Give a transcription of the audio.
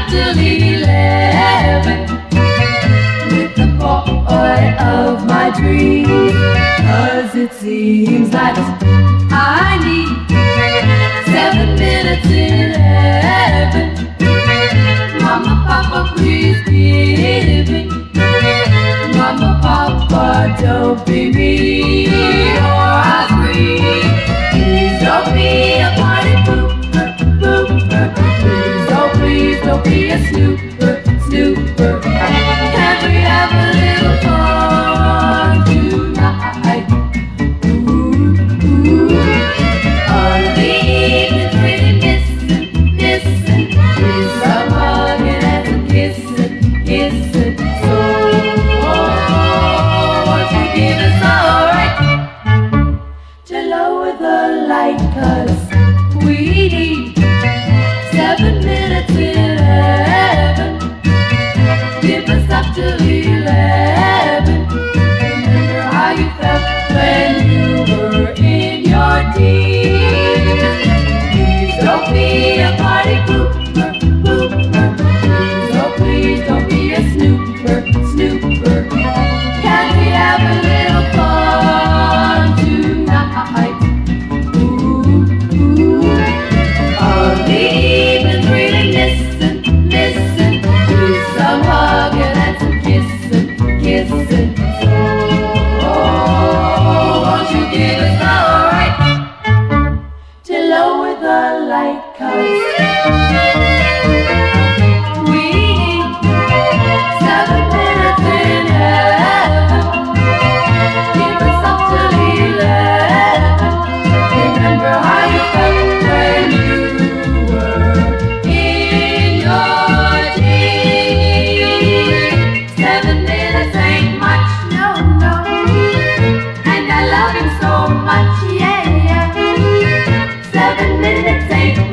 Up till eleven with the boy of my dreams. Cause it seems that I need seven minutes eleven. Mama, Papa, please give it. Mama, Papa, don't be mean Don't be a snooper, snooper. Can't we have a little fun tonight? Ooh, ooh. All. Is a and a. So, won't you give us all right to lower the cause we need. the light lighthouse. seven minutes, eight